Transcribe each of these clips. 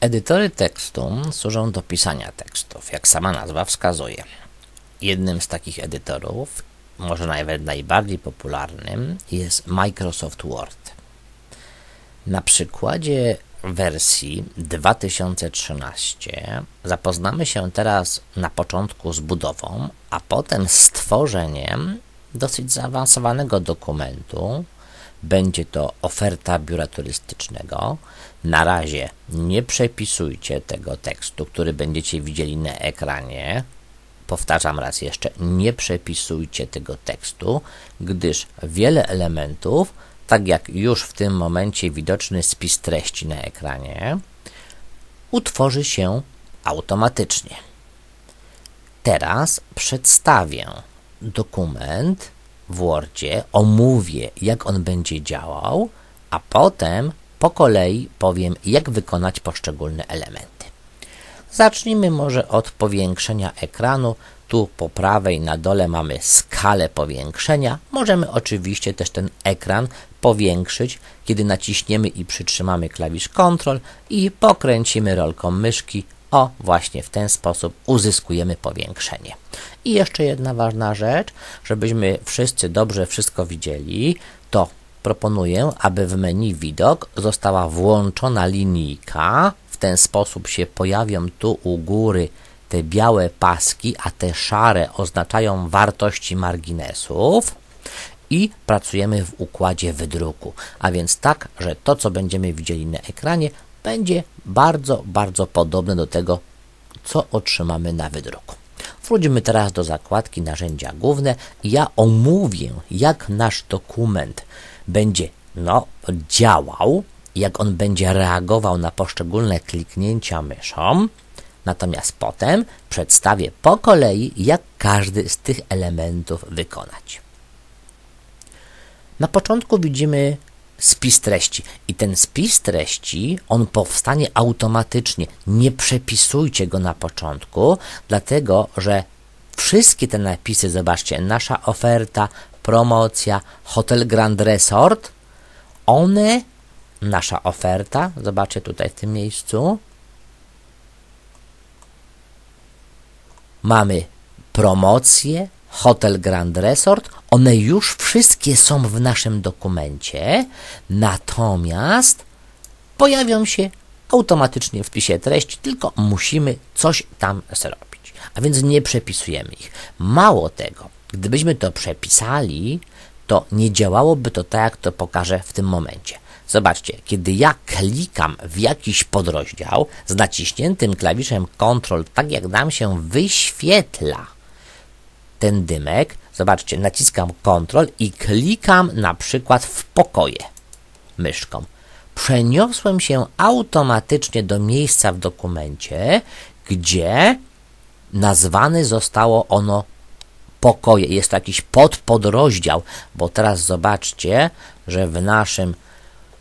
Edytory tekstu służą do pisania tekstów, jak sama nazwa wskazuje. Jednym z takich edytorów, może nawet najbardziej popularnym, jest Microsoft Word. Na przykładzie wersji 2013 zapoznamy się teraz na początku z budową, a potem z tworzeniem dosyć zaawansowanego dokumentu. Będzie to oferta biura turystycznego. Na razie nie przepisujcie tego tekstu, który będziecie widzieli na ekranie. Powtarzam raz jeszcze, nie przepisujcie tego tekstu, gdyż wiele elementów tak jak już w tym momencie widoczny spis treści na ekranie, utworzy się automatycznie. Teraz przedstawię dokument w Wordzie, omówię jak on będzie działał, a potem po kolei powiem jak wykonać poszczególne elementy. Zacznijmy może od powiększenia ekranu tu po prawej na dole mamy skalę powiększenia. Możemy oczywiście też ten ekran powiększyć, kiedy naciśniemy i przytrzymamy klawisz Ctrl i pokręcimy rolką myszki. O, właśnie w ten sposób uzyskujemy powiększenie. I jeszcze jedna ważna rzecz, żebyśmy wszyscy dobrze wszystko widzieli, to proponuję, aby w menu widok została włączona linijka. W ten sposób się pojawią tu u góry te białe paski, a te szare oznaczają wartości marginesów i pracujemy w układzie wydruku. A więc tak, że to, co będziemy widzieli na ekranie, będzie bardzo, bardzo podobne do tego, co otrzymamy na wydruku. Wróćmy teraz do zakładki narzędzia główne ja omówię, jak nasz dokument będzie no, działał, jak on będzie reagował na poszczególne kliknięcia myszą, Natomiast potem przedstawię po kolei, jak każdy z tych elementów wykonać. Na początku widzimy spis treści i ten spis treści, on powstanie automatycznie. Nie przepisujcie go na początku, dlatego że wszystkie te napisy, zobaczcie, nasza oferta, promocja, hotel Grand Resort, one, nasza oferta, zobaczcie tutaj w tym miejscu, mamy promocje, Hotel Grand Resort, one już wszystkie są w naszym dokumencie, natomiast pojawią się automatycznie w wpisie treści, tylko musimy coś tam zrobić. A więc nie przepisujemy ich. Mało tego, gdybyśmy to przepisali, to nie działałoby to tak, jak to pokażę w tym momencie. Zobaczcie, kiedy ja klikam w jakiś podrozdział z naciśniętym klawiszem Ctrl, tak jak nam się wyświetla ten dymek, zobaczcie, naciskam Ctrl i klikam na przykład w pokoje myszką. Przeniosłem się automatycznie do miejsca w dokumencie, gdzie nazwane zostało ono pokoje. Jest jakiś podpodrozdział, bo teraz zobaczcie, że w naszym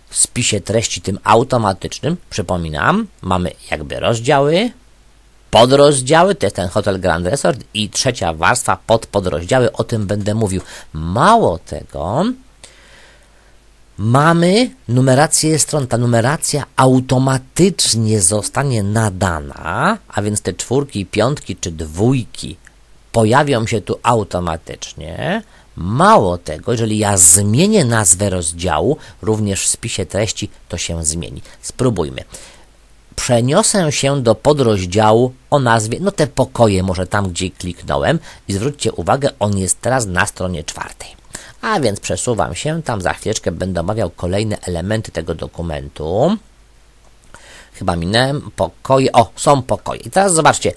spisie treści tym automatycznym, przypominam, mamy jakby rozdziały, podrozdziały, to jest ten Hotel Grand Resort i trzecia warstwa pod podrozdziały, o tym będę mówił. Mało tego, mamy numerację stron. Ta numeracja automatycznie zostanie nadana, a więc te czwórki, piątki czy dwójki pojawią się tu automatycznie. Mało tego, jeżeli ja zmienię nazwę rozdziału, również w spisie treści, to się zmieni. Spróbujmy. Przeniosę się do podrozdziału o nazwie, no te pokoje, może tam, gdzie kliknąłem i zwróćcie uwagę, on jest teraz na stronie czwartej. A więc przesuwam się, tam za chwileczkę będę omawiał kolejne elementy tego dokumentu. Chyba minąłem pokoje, o, są pokoje. I teraz zobaczcie,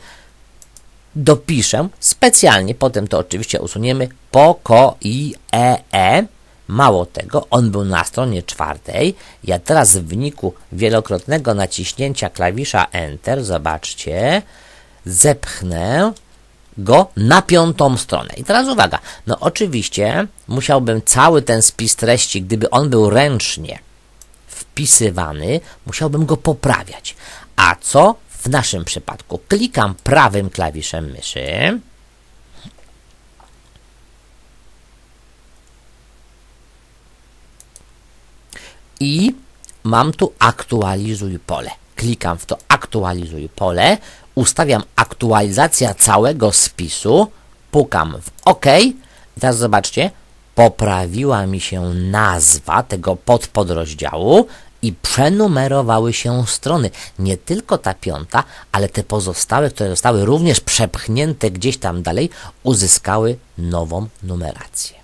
dopiszę specjalnie, potem to oczywiście usuniemy, poko i e, e. Mało tego, on był na stronie czwartej. Ja teraz w wyniku wielokrotnego naciśnięcia klawisza Enter, zobaczcie, zepchnę go na piątą stronę. I teraz uwaga, no oczywiście musiałbym cały ten spis treści, gdyby on był ręcznie wpisywany, musiałbym go poprawiać. A co w naszym przypadku klikam prawym klawiszem myszy. I mam tu aktualizuj pole. Klikam w to aktualizuj pole, ustawiam aktualizacja całego spisu, pukam w OK teraz zobaczcie, poprawiła mi się nazwa tego podpodrozdziału i przenumerowały się strony. Nie tylko ta piąta, ale te pozostałe, które zostały również przepchnięte gdzieś tam dalej, uzyskały nową numerację.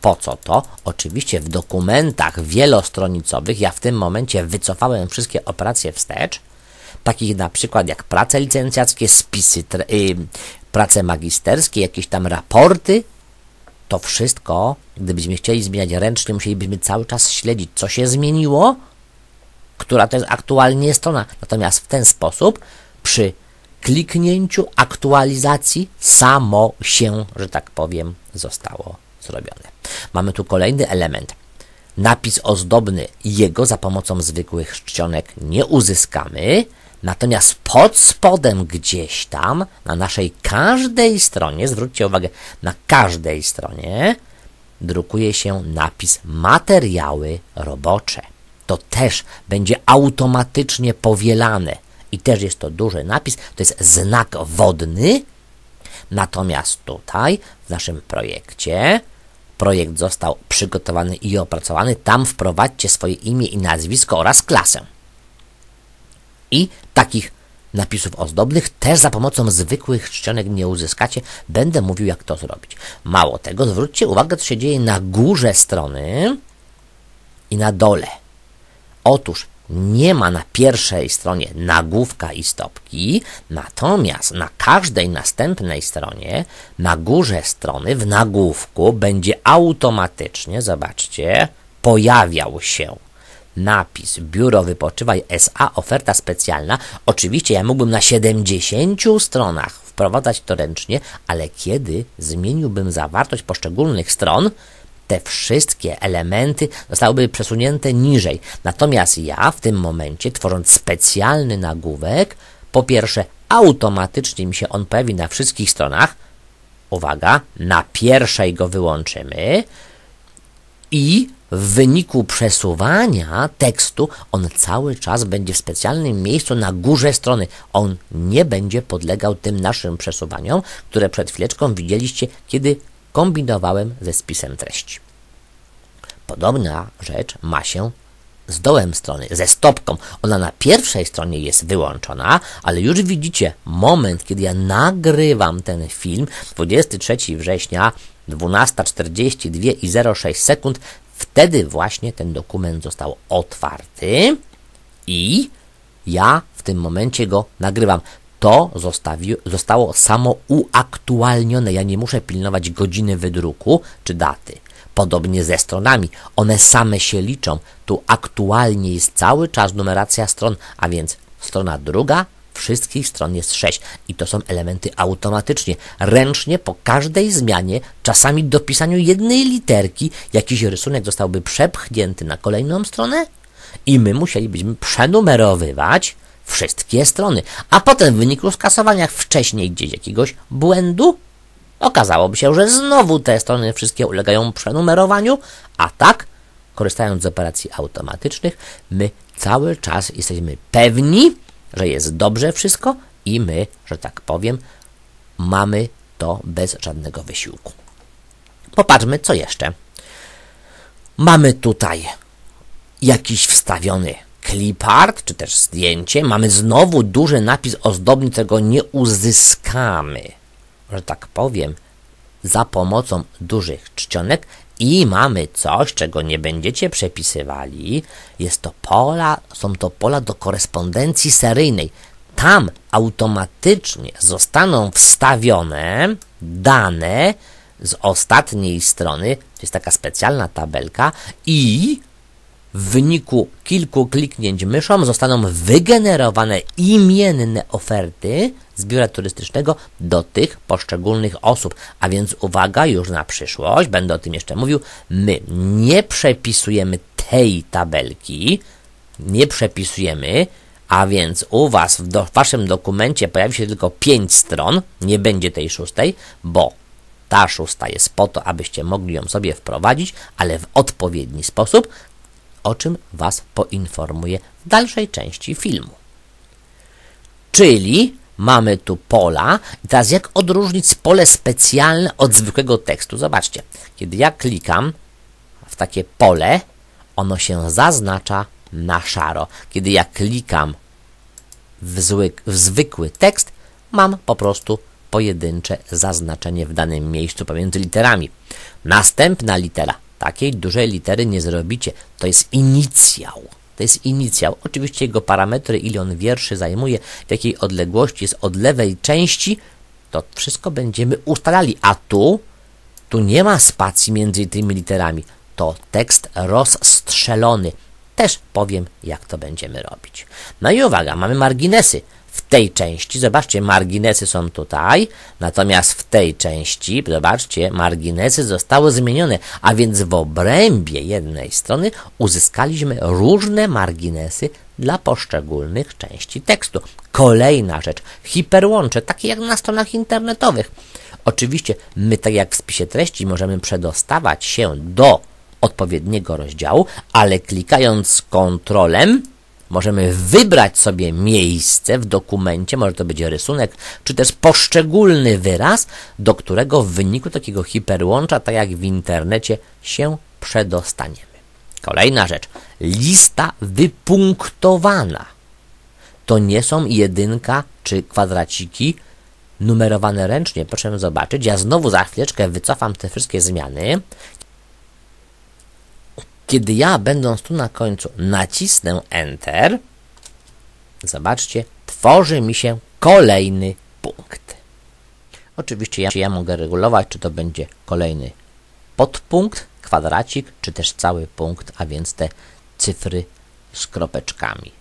Po co to? Oczywiście w dokumentach wielostronicowych ja w tym momencie wycofałem wszystkie operacje wstecz, takich na przykład jak prace licencjackie, spisy, yy, prace magisterskie, jakieś tam raporty. To wszystko, gdybyśmy chcieli zmieniać ręcznie, musielibyśmy cały czas śledzić, co się zmieniło, która to jest aktualnie strona. Natomiast w ten sposób przy kliknięciu aktualizacji samo się, że tak powiem, zostało zrobione. Mamy tu kolejny element. Napis ozdobny, jego za pomocą zwykłych czcionek nie uzyskamy, natomiast pod spodem gdzieś tam, na naszej każdej stronie, zwróćcie uwagę, na każdej stronie drukuje się napis materiały robocze. To też będzie automatycznie powielane i też jest to duży napis, to jest znak wodny, natomiast tutaj w naszym projekcie projekt został przygotowany i opracowany, tam wprowadźcie swoje imię i nazwisko oraz klasę. I takich napisów ozdobnych też za pomocą zwykłych czcionek nie uzyskacie. Będę mówił, jak to zrobić. Mało tego, zwróćcie uwagę, co się dzieje na górze strony i na dole. Otóż nie ma na pierwszej stronie nagłówka i stopki, natomiast na każdej następnej stronie, na górze strony, w nagłówku będzie automatycznie, zobaczcie, pojawiał się napis Biuro Wypoczywaj SA, oferta specjalna. Oczywiście ja mógłbym na 70 stronach wprowadzać to ręcznie, ale kiedy zmieniłbym zawartość poszczególnych stron, te wszystkie elementy zostałyby przesunięte niżej. Natomiast ja w tym momencie, tworząc specjalny nagłówek, po pierwsze, automatycznie mi się on pojawi na wszystkich stronach. Uwaga, na pierwszej go wyłączymy i w wyniku przesuwania tekstu on cały czas będzie w specjalnym miejscu na górze strony. On nie będzie podlegał tym naszym przesuwaniom, które przed chwileczką widzieliście, kiedy kombinowałem ze spisem treści. Podobna rzecz ma się z dołem strony, ze stopką. Ona na pierwszej stronie jest wyłączona, ale już widzicie moment, kiedy ja nagrywam ten film, 23 września, 12.42 i 06 sekund, wtedy właśnie ten dokument został otwarty i ja w tym momencie go nagrywam to zostawi, zostało samo uaktualnione. Ja nie muszę pilnować godziny wydruku czy daty. Podobnie ze stronami. One same się liczą. Tu aktualnie jest cały czas numeracja stron, a więc strona druga, wszystkich stron jest 6 i to są elementy automatycznie, ręcznie po każdej zmianie, czasami dopisaniu jednej literki, jakiś rysunek zostałby przepchnięty na kolejną stronę i my musielibyśmy przenumerowywać wszystkie strony. A potem w wyniku skasowania wcześniej gdzieś jakiegoś błędu okazałoby się, że znowu te strony wszystkie ulegają przenumerowaniu, a tak, korzystając z operacji automatycznych, my cały czas jesteśmy pewni, że jest dobrze wszystko i my, że tak powiem, mamy to bez żadnego wysiłku. Popatrzmy, co jeszcze. Mamy tutaj jakiś wstawiony clipart, czy też zdjęcie, mamy znowu duży napis ozdobny, którego nie uzyskamy, że tak powiem, za pomocą dużych czcionek i mamy coś, czego nie będziecie przepisywali. Jest to pola, są to pola do korespondencji seryjnej. Tam automatycznie zostaną wstawione dane z ostatniej strony, to jest taka specjalna tabelka i w wyniku kilku kliknięć myszą zostaną wygenerowane imienne oferty z biura turystycznego do tych poszczególnych osób. A więc uwaga, już na przyszłość, będę o tym jeszcze mówił, my nie przepisujemy tej tabelki, nie przepisujemy, a więc u Was w do, Waszym dokumencie pojawi się tylko 5 stron, nie będzie tej szóstej, bo ta szósta jest po to, abyście mogli ją sobie wprowadzić, ale w odpowiedni sposób, o czym Was poinformuję w dalszej części filmu. Czyli mamy tu pola. I teraz jak odróżnić pole specjalne od zwykłego tekstu? Zobaczcie, kiedy ja klikam w takie pole, ono się zaznacza na szaro. Kiedy ja klikam w, zły, w zwykły tekst, mam po prostu pojedyncze zaznaczenie w danym miejscu pomiędzy literami. Następna litera. Takiej dużej litery nie zrobicie. To jest inicjał. To jest inicjał. Oczywiście jego parametry, ile on wierszy zajmuje, w jakiej odległości jest od lewej części, to wszystko będziemy ustalali. A tu, tu nie ma spacji między tymi literami. To tekst rozstrzelony. Też powiem, jak to będziemy robić. No i uwaga, mamy marginesy w tej części. Zobaczcie, marginesy są tutaj, natomiast w tej części, zobaczcie, marginesy zostały zmienione, a więc w obrębie jednej strony uzyskaliśmy różne marginesy dla poszczególnych części tekstu. Kolejna rzecz, hiperłącze, takie jak na stronach internetowych. Oczywiście, my tak jak w spisie treści możemy przedostawać się do odpowiedniego rozdziału, ale klikając kontrolem możemy wybrać sobie miejsce w dokumencie, może to być rysunek, czy też poszczególny wyraz, do którego w wyniku takiego hiperłącza, tak jak w internecie, się przedostaniemy. Kolejna rzecz. Lista wypunktowana. To nie są jedynka czy kwadraciki numerowane ręcznie. Proszę zobaczyć. Ja znowu za chwileczkę wycofam te wszystkie zmiany kiedy ja, będąc tu na końcu, nacisnę Enter, zobaczcie, tworzy mi się kolejny punkt. Oczywiście ja, ja mogę regulować, czy to będzie kolejny podpunkt, kwadracik, czy też cały punkt, a więc te cyfry z kropeczkami.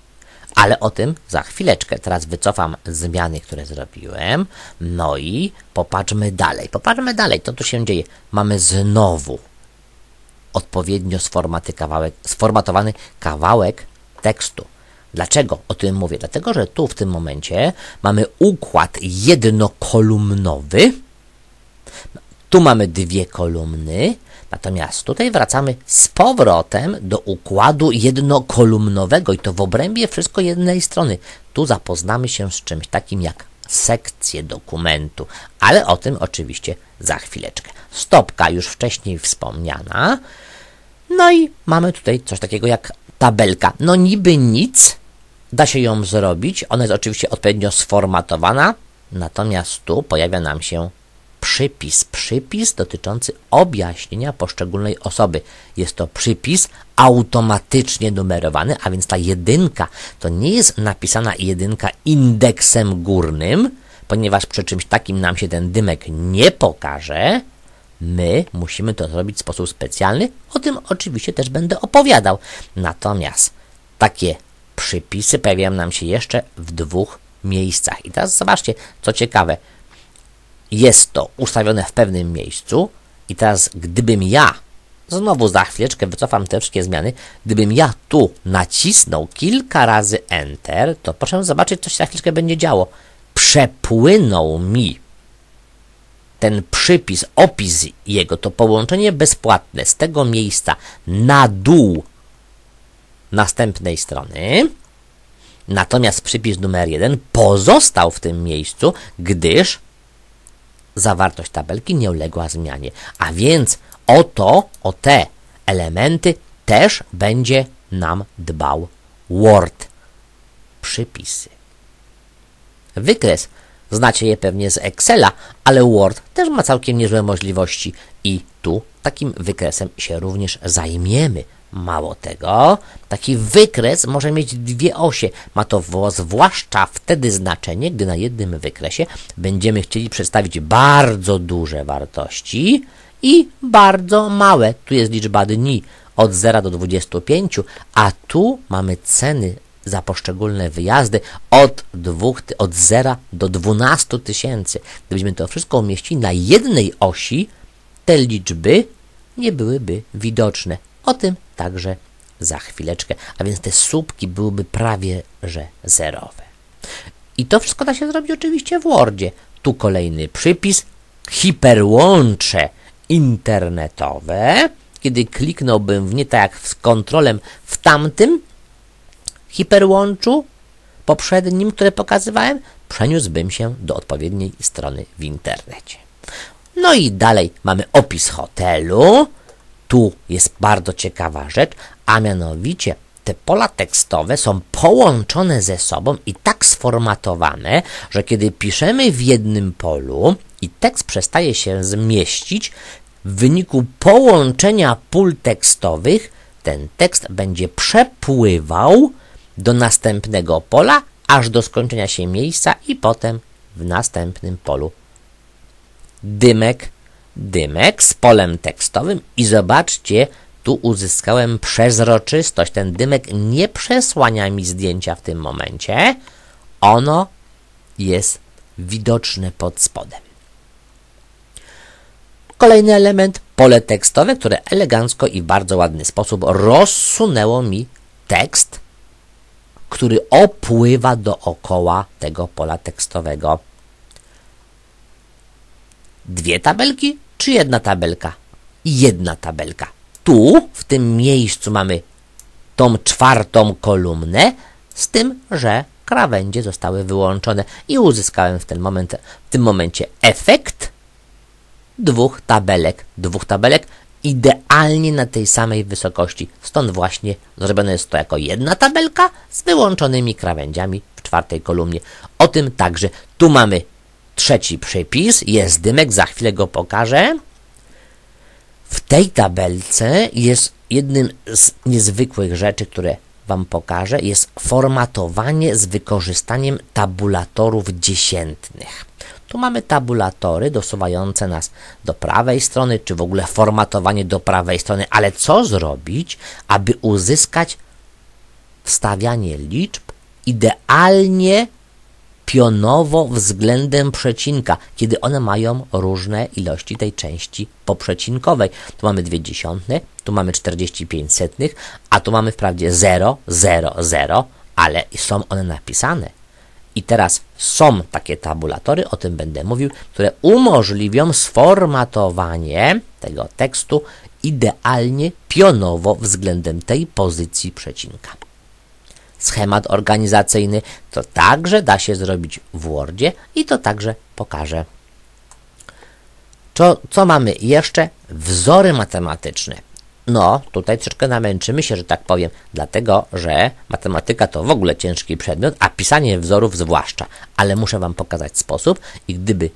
Ale o tym za chwileczkę. Teraz wycofam zmiany, które zrobiłem. No i popatrzmy dalej. Popatrzmy dalej, co tu się dzieje. Mamy znowu odpowiednio kawałek, sformatowany kawałek tekstu. Dlaczego o tym mówię? Dlatego, że tu w tym momencie mamy układ jednokolumnowy, tu mamy dwie kolumny, natomiast tutaj wracamy z powrotem do układu jednokolumnowego i to w obrębie wszystko jednej strony. Tu zapoznamy się z czymś takim jak sekcję dokumentu, ale o tym oczywiście za chwileczkę. Stopka już wcześniej wspomniana. No i mamy tutaj coś takiego jak tabelka. No niby nic, da się ją zrobić. Ona jest oczywiście odpowiednio sformatowana, natomiast tu pojawia nam się przypis. Przypis dotyczący objaśnienia poszczególnej osoby. Jest to przypis automatycznie numerowany, a więc ta jedynka to nie jest napisana jedynka indeksem górnym, ponieważ przy czymś takim nam się ten dymek nie pokaże. My musimy to zrobić w sposób specjalny. O tym oczywiście też będę opowiadał. Natomiast takie przypisy pojawiają nam się jeszcze w dwóch miejscach. I teraz zobaczcie, co ciekawe jest to ustawione w pewnym miejscu i teraz gdybym ja, znowu za chwileczkę wycofam te wszystkie zmiany, gdybym ja tu nacisnął kilka razy Enter, to proszę zobaczyć, co się za chwileczkę będzie działo. Przepłynął mi ten przypis, opis jego, to połączenie bezpłatne z tego miejsca na dół następnej strony, Natomiast przypis numer jeden pozostał w tym miejscu, gdyż zawartość tabelki nie uległa zmianie. A więc o to, o te elementy też będzie nam dbał Word. Przypisy. Wykres. Znacie je pewnie z Excela, ale Word też ma całkiem niezłe możliwości i tu takim wykresem się również zajmiemy. Mało tego, taki wykres może mieć dwie osie. Ma to zwłaszcza wtedy znaczenie, gdy na jednym wykresie będziemy chcieli przedstawić bardzo duże wartości i bardzo małe. Tu jest liczba dni od 0 do 25, a tu mamy ceny za poszczególne wyjazdy od, dwóch, od 0 do 12 tysięcy. Gdybyśmy to wszystko umieścili na jednej osi, te liczby nie byłyby widoczne. O tym także za chwileczkę. A więc te słupki byłyby prawie że zerowe. I to wszystko da się zrobić oczywiście w Wordzie. Tu kolejny przypis, hiperłącze internetowe. Kiedy kliknąłbym w nie tak jak z kontrolem w tamtym hiperłączu, poprzednim, które pokazywałem, przeniósłbym się do odpowiedniej strony w internecie. No i dalej mamy opis hotelu. Tu jest bardzo ciekawa rzecz, a mianowicie te pola tekstowe są połączone ze sobą i tak sformatowane, że kiedy piszemy w jednym polu i tekst przestaje się zmieścić, w wyniku połączenia pól tekstowych ten tekst będzie przepływał do następnego pola, aż do skończenia się miejsca i potem w następnym polu. Dymek, dymek z polem tekstowym i zobaczcie, tu uzyskałem przezroczystość. Ten dymek nie przesłania mi zdjęcia w tym momencie. Ono jest widoczne pod spodem. Kolejny element, pole tekstowe, które elegancko i w bardzo ładny sposób rozsunęło mi tekst, który opływa dookoła tego pola tekstowego. Dwie tabelki czy jedna tabelka? Jedna tabelka. Tu, w tym miejscu mamy tą czwartą kolumnę, z tym, że krawędzie zostały wyłączone i uzyskałem w, ten moment, w tym momencie efekt dwóch tabelek, dwóch tabelek idealnie na tej samej wysokości. Stąd właśnie zrobione jest to jako jedna tabelka z wyłączonymi krawędziami w czwartej kolumnie. O tym także tu mamy trzeci przypis, jest dymek, za chwilę go pokażę. W tej tabelce jest jednym z niezwykłych rzeczy, które Wam pokażę, jest formatowanie z wykorzystaniem tabulatorów dziesiętnych. Tu mamy tabulatory dosuwające nas do prawej strony, czy w ogóle formatowanie do prawej strony, ale co zrobić, aby uzyskać wstawianie liczb idealnie pionowo względem przecinka, kiedy one mają różne ilości tej części poprzecinkowej. Tu mamy dwie dziesiątne, tu mamy 45 setnych, a tu mamy wprawdzie 0, 0, 0, ale są one napisane. I teraz są takie tabulatory, o tym będę mówił, które umożliwią sformatowanie tego tekstu idealnie pionowo względem tej pozycji przecinka schemat organizacyjny, to także da się zrobić w Wordzie i to także pokażę. Co, co mamy jeszcze? Wzory matematyczne. No, tutaj troszeczkę namęczymy się, że tak powiem, dlatego, że matematyka to w ogóle ciężki przedmiot, a pisanie wzorów zwłaszcza. Ale muszę Wam pokazać sposób i gdyby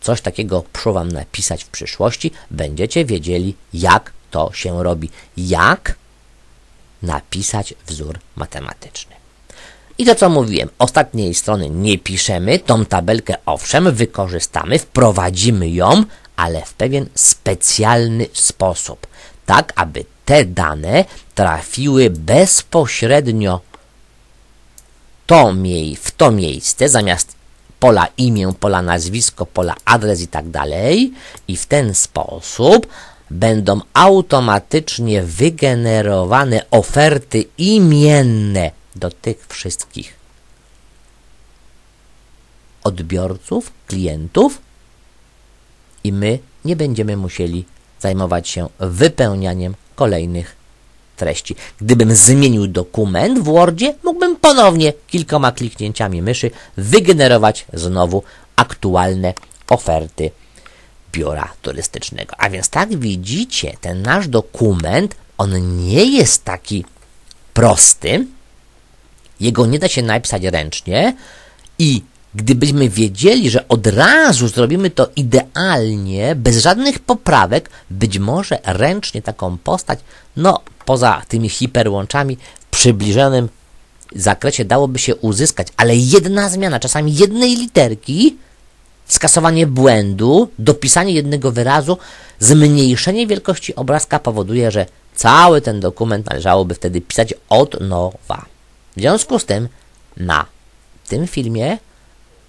coś takiego przyszło Wam napisać w przyszłości, będziecie wiedzieli, jak to się robi. Jak napisać wzór matematyczny. I to co mówiłem, ostatniej strony nie piszemy, tą tabelkę owszem wykorzystamy, wprowadzimy ją, ale w pewien specjalny sposób, tak aby te dane trafiły bezpośrednio to w to miejsce, zamiast pola imię, pola nazwisko, pola adres i tak dalej i w ten sposób będą automatycznie wygenerowane oferty imienne do tych wszystkich odbiorców, klientów i my nie będziemy musieli zajmować się wypełnianiem kolejnych treści. Gdybym zmienił dokument w Wordzie, mógłbym ponownie kilkoma kliknięciami myszy wygenerować znowu aktualne oferty biura turystycznego. A więc tak widzicie, ten nasz dokument, on nie jest taki prosty, jego nie da się napisać ręcznie. I gdybyśmy wiedzieli, że od razu zrobimy to idealnie, bez żadnych poprawek, być może ręcznie taką postać, no poza tymi hiperłączami w przybliżonym zakresie dałoby się uzyskać, ale jedna zmiana, czasami jednej literki, skasowanie błędu, dopisanie jednego wyrazu, zmniejszenie wielkości obrazka powoduje, że cały ten dokument należałoby wtedy pisać od nowa. W związku z tym na tym filmie,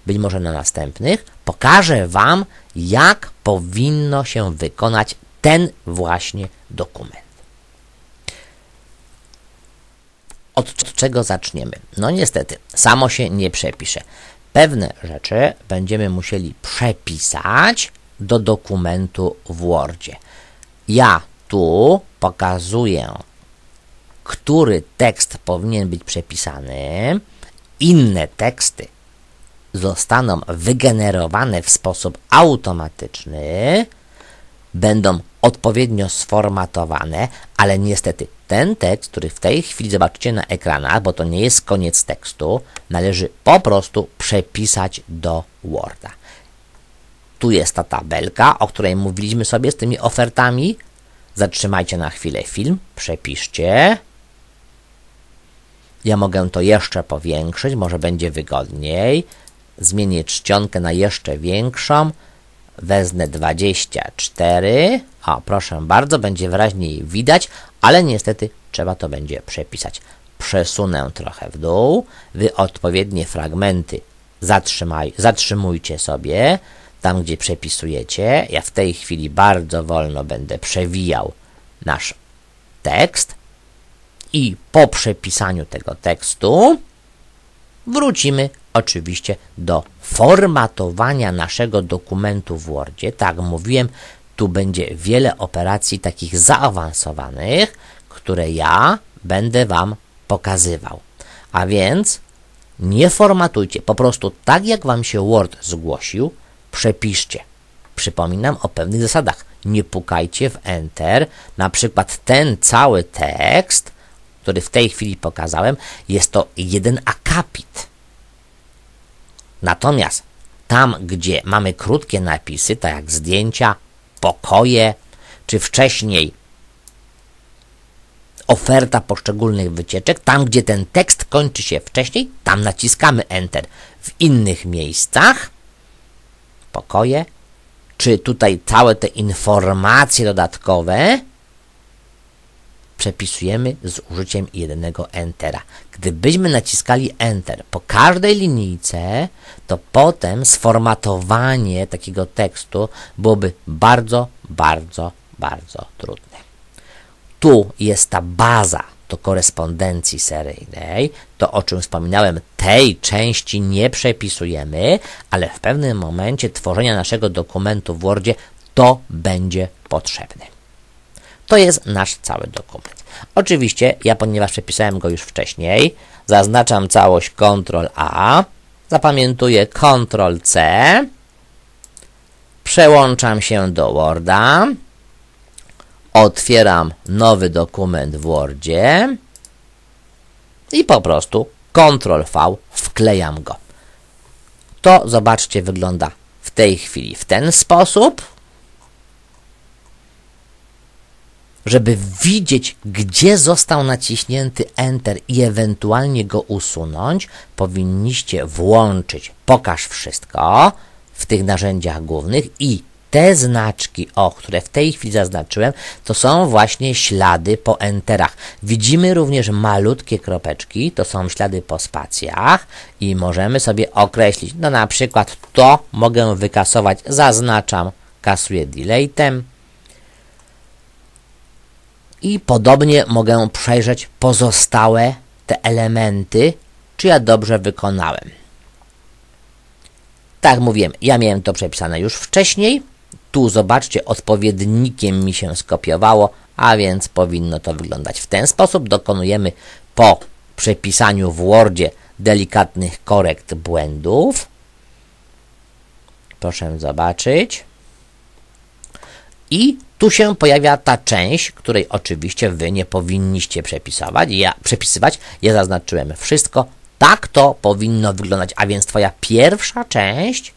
być może na następnych, pokażę Wam, jak powinno się wykonać ten właśnie dokument. Od czego zaczniemy? No niestety, samo się nie przepisze pewne rzeczy będziemy musieli przepisać do dokumentu w Wordzie. Ja tu pokazuję, który tekst powinien być przepisany inne teksty zostaną wygenerowane w sposób automatyczny, będą odpowiednio sformatowane, ale niestety ten tekst, który w tej chwili zobaczycie na ekranach, bo to nie jest koniec tekstu, należy po prostu przepisać do Worda. Tu jest ta tabelka, o której mówiliśmy sobie z tymi ofertami. Zatrzymajcie na chwilę film, przepiszcie. Ja mogę to jeszcze powiększyć, może będzie wygodniej. Zmienię czcionkę na jeszcze większą. Wezmę 24. O, proszę bardzo, będzie wyraźniej widać, ale niestety trzeba to będzie przepisać. Przesunę trochę w dół. Wy odpowiednie fragmenty zatrzymaj, zatrzymujcie sobie tam, gdzie przepisujecie. Ja w tej chwili bardzo wolno będę przewijał nasz tekst i po przepisaniu tego tekstu wrócimy oczywiście do formatowania naszego dokumentu w Wordzie. Tak mówiłem, tu będzie wiele operacji takich zaawansowanych, które ja będę Wam pokazywał. A więc nie formatujcie, po prostu tak jak Wam się Word zgłosił, przepiszcie. Przypominam o pewnych zasadach. Nie pukajcie w Enter. Na przykład ten cały tekst, który w tej chwili pokazałem, jest to jeden akapit. Natomiast tam, gdzie mamy krótkie napisy, tak jak zdjęcia, pokoje, czy wcześniej oferta poszczególnych wycieczek, tam gdzie ten tekst kończy się wcześniej, tam naciskamy Enter. W innych miejscach pokoje, czy tutaj całe te informacje dodatkowe przepisujemy z użyciem jednego Entera. Gdybyśmy naciskali Enter po każdej linijce, to potem sformatowanie takiego tekstu byłoby bardzo, bardzo, bardzo trudne. Tu jest ta baza do korespondencji seryjnej. To, o czym wspominałem, tej części nie przepisujemy, ale w pewnym momencie tworzenia naszego dokumentu w Wordzie to będzie potrzebne. To jest nasz cały dokument. Oczywiście, ja ponieważ przepisałem go już wcześniej, zaznaczam całość Ctrl A, zapamiętuję Ctrl C, przełączam się do Worda, otwieram nowy dokument w Wordzie i po prostu Ctrl V wklejam go. To zobaczcie wygląda w tej chwili w ten sposób. Żeby widzieć, gdzie został naciśnięty Enter i ewentualnie go usunąć, powinniście włączyć Pokaż wszystko w tych narzędziach głównych i te znaczki, o, które w tej chwili zaznaczyłem, to są właśnie ślady po enterach. Widzimy również malutkie kropeczki, to są ślady po spacjach i możemy sobie określić, no na przykład to mogę wykasować, zaznaczam, kasuję deletem, i podobnie mogę przejrzeć pozostałe te elementy, czy ja dobrze wykonałem. Tak mówiłem, ja miałem to przepisane już wcześniej. Tu zobaczcie, odpowiednikiem mi się skopiowało, a więc powinno to wyglądać w ten sposób. Dokonujemy po przepisaniu w Wordzie delikatnych korekt błędów. Proszę zobaczyć. I tu się pojawia ta część, której oczywiście Wy nie powinniście przepisywać. Ja, przepisywać. ja zaznaczyłem wszystko. Tak to powinno wyglądać, a więc Twoja pierwsza część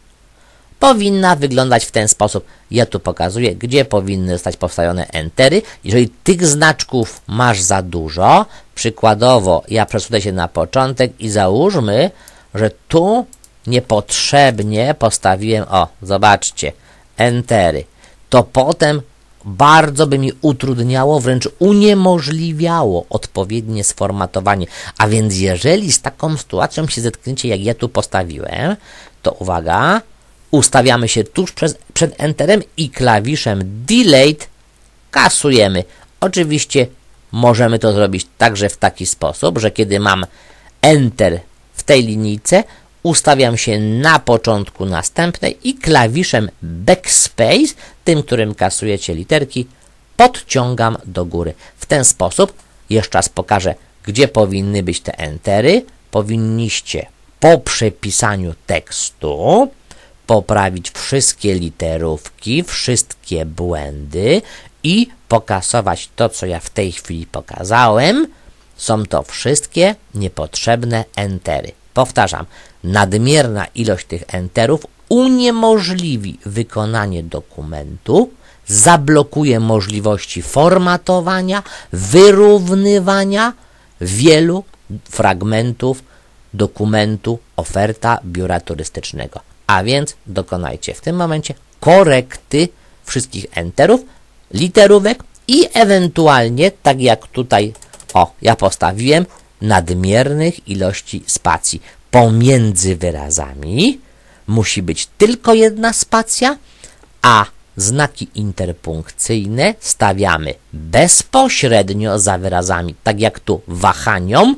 powinna wyglądać w ten sposób. Ja tu pokazuję, gdzie powinny zostać powstawione entery. Jeżeli tych znaczków masz za dużo, przykładowo ja przesunę się na początek i załóżmy, że tu niepotrzebnie postawiłem, o, zobaczcie, entery to potem bardzo by mi utrudniało, wręcz uniemożliwiało odpowiednie sformatowanie. A więc jeżeli z taką sytuacją się zetkniecie, jak ja tu postawiłem, to uwaga, ustawiamy się tuż przed, przed Enterem i klawiszem Delete kasujemy. Oczywiście możemy to zrobić także w taki sposób, że kiedy mam Enter w tej linijce, ustawiam się na początku następnej i klawiszem Backspace, tym, którym kasujecie literki, podciągam do góry. W ten sposób, jeszcze raz pokażę, gdzie powinny być te entery. Powinniście po przepisaniu tekstu poprawić wszystkie literówki, wszystkie błędy i pokasować to, co ja w tej chwili pokazałem. Są to wszystkie niepotrzebne entery. Powtarzam, nadmierna ilość tych enterów uniemożliwi wykonanie dokumentu, zablokuje możliwości formatowania, wyrównywania wielu fragmentów dokumentu oferta biura turystycznego. A więc dokonajcie w tym momencie korekty wszystkich enterów, literówek i ewentualnie, tak jak tutaj, o, ja postawiłem, nadmiernych ilości spacji pomiędzy wyrazami. Musi być tylko jedna spacja, a znaki interpunkcyjne stawiamy bezpośrednio za wyrazami, tak jak tu wahaniom,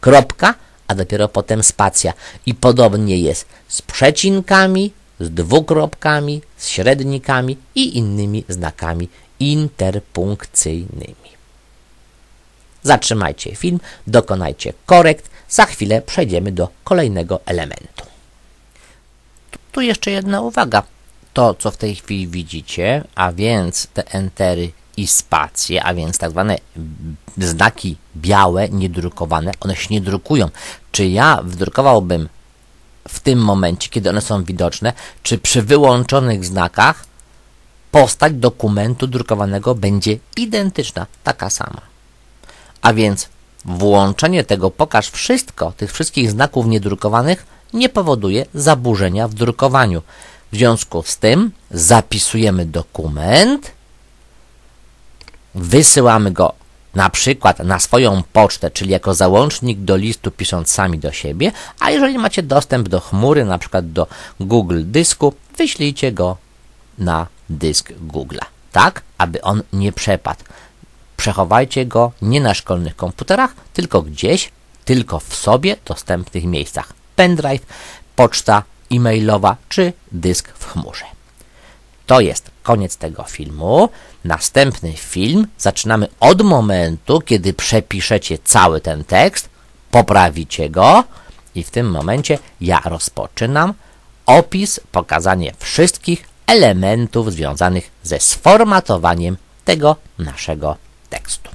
kropka, a dopiero potem spacja. I podobnie jest z przecinkami, z dwukropkami, z średnikami i innymi znakami interpunkcyjnymi. Zatrzymajcie film, dokonajcie korekt, za chwilę przejdziemy do kolejnego elementu. Tu jeszcze jedna uwaga. To, co w tej chwili widzicie, a więc te entery i spacje, a więc tak zwane znaki białe, niedrukowane, one się nie drukują. Czy ja wdrukowałbym w tym momencie, kiedy one są widoczne, czy przy wyłączonych znakach postać dokumentu drukowanego będzie identyczna, taka sama. A więc włączenie tego pokaż wszystko, tych wszystkich znaków niedrukowanych nie powoduje zaburzenia w drukowaniu. W związku z tym zapisujemy dokument, wysyłamy go na przykład na swoją pocztę, czyli jako załącznik do listu pisząc sami do siebie, a jeżeli macie dostęp do chmury, na przykład do Google Dysku, wyślijcie go na dysk Google'a, tak, aby on nie przepadł. Przechowajcie go nie na szkolnych komputerach, tylko gdzieś, tylko w sobie dostępnych miejscach. Pendrive, poczta e-mailowa czy dysk w chmurze. To jest koniec tego filmu. Następny film zaczynamy od momentu, kiedy przepiszecie cały ten tekst, poprawicie go i w tym momencie ja rozpoczynam opis, pokazanie wszystkich elementów związanych ze sformatowaniem tego naszego tekstu.